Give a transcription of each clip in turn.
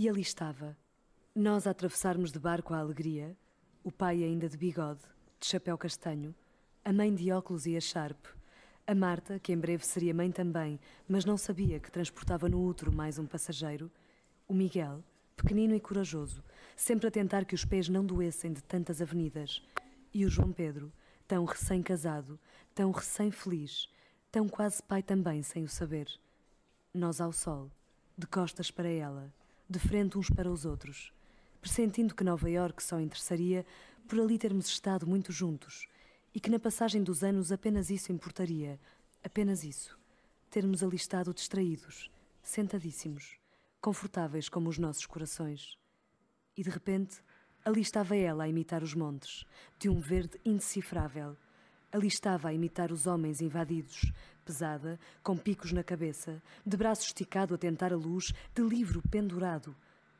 E ali estava, nós a atravessarmos de barco a alegria, o pai ainda de bigode, de chapéu castanho, a mãe de óculos e a charpe, a Marta, que em breve seria mãe também, mas não sabia que transportava no útero mais um passageiro, o Miguel, pequenino e corajoso, sempre a tentar que os pés não doessem de tantas avenidas, e o João Pedro, tão recém-casado, tão recém-feliz, tão quase pai também sem o saber. Nós ao sol, de costas para ela, de frente uns para os outros, pressentindo que Nova Iorque só interessaria por ali termos estado muito juntos e que na passagem dos anos apenas isso importaria, apenas isso. Termos ali estado distraídos, sentadíssimos, confortáveis como os nossos corações. E de repente, ali estava ela a imitar os montes, de um verde indecifrável. Ali estava a imitar os homens invadidos, pesada, com picos na cabeça, de braço esticado a tentar a luz, de livro pendurado.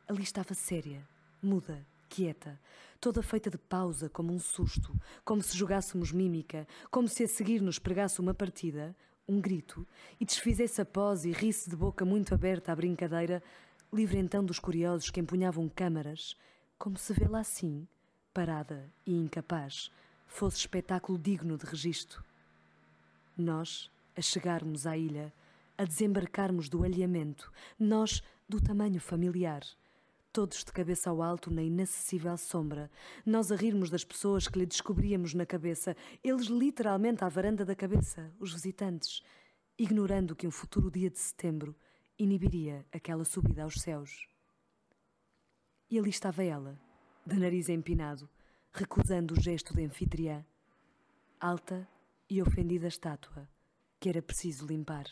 Ali estava séria, muda, quieta, toda feita de pausa, como um susto, como se jogássemos mímica, como se a seguir nos pregasse uma partida, um grito, e desfizesse a pose e risse de boca muito aberta à brincadeira, livre então dos curiosos que empunhavam câmaras, como se vê-la assim, parada e incapaz, fosse espetáculo digno de registro. Nós, a chegarmos à ilha, a desembarcarmos do alheamento, nós do tamanho familiar, todos de cabeça ao alto na inacessível sombra, nós a rirmos das pessoas que lhe descobríamos na cabeça, eles literalmente à varanda da cabeça, os visitantes, ignorando que um futuro dia de setembro inibiria aquela subida aos céus. E ali estava ela, de nariz empinado, recusando o gesto de anfitriã, alta e ofendida estátua que era preciso limpar.